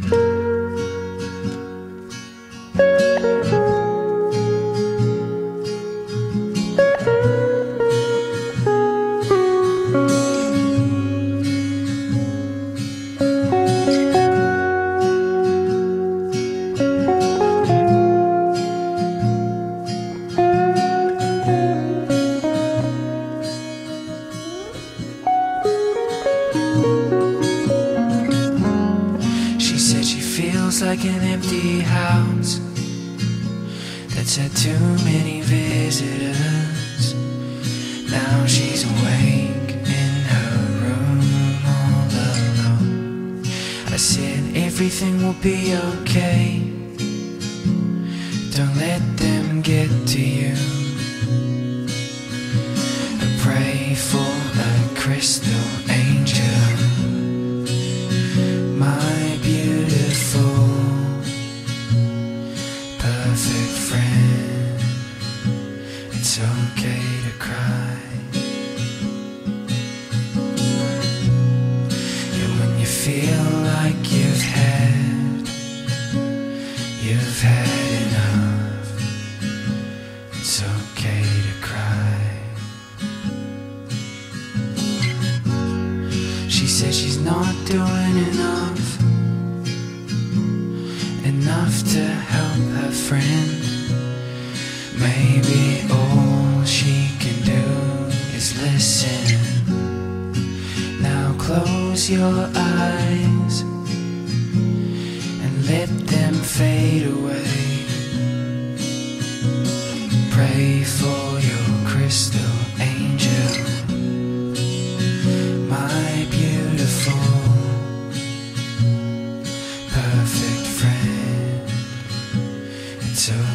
She feels like an empty house that's had too many visitors. Now she's awake in her room all alone. I said everything will be okay. Don't let them get to you. I pray for a crystal perfect friend. It's okay to cry. Yeah, when you feel like you've had, you've had enough. It's okay to cry. She says she's not doing enough friend. Maybe all she can do is listen. Now close your eyes and let them fade away. Pray for your crystal So.